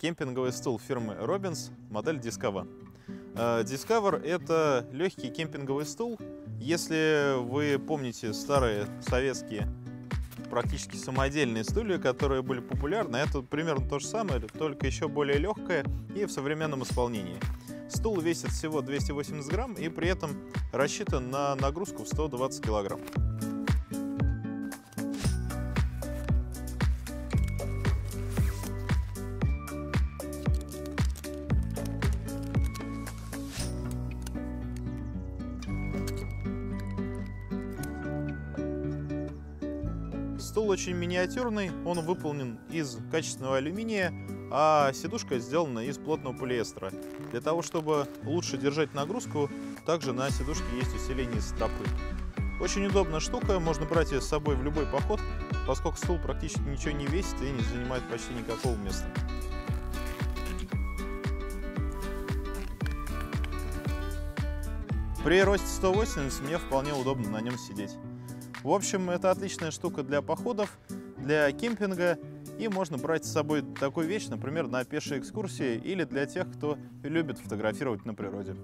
кемпинговый стул фирмы Robbins, модель Discover. Э, Discover – это легкий кемпинговый стул. Если вы помните старые советские практически самодельные стулья, которые были популярны, это примерно то же самое, только еще более легкое и в современном исполнении. Стул весит всего 280 грамм и при этом рассчитан на нагрузку в 120 килограмм. Стул очень миниатюрный, он выполнен из качественного алюминия, а сидушка сделана из плотного полиэстера. Для того, чтобы лучше держать нагрузку, также на сидушке есть усиление стопы. Очень удобная штука, можно брать ее с собой в любой поход, поскольку стул практически ничего не весит и не занимает почти никакого места. При росте 180 мне вполне удобно на нем сидеть. В общем, это отличная штука для походов, для кемпинга, и можно брать с собой такую вещь, например, на пешие экскурсии или для тех, кто любит фотографировать на природе.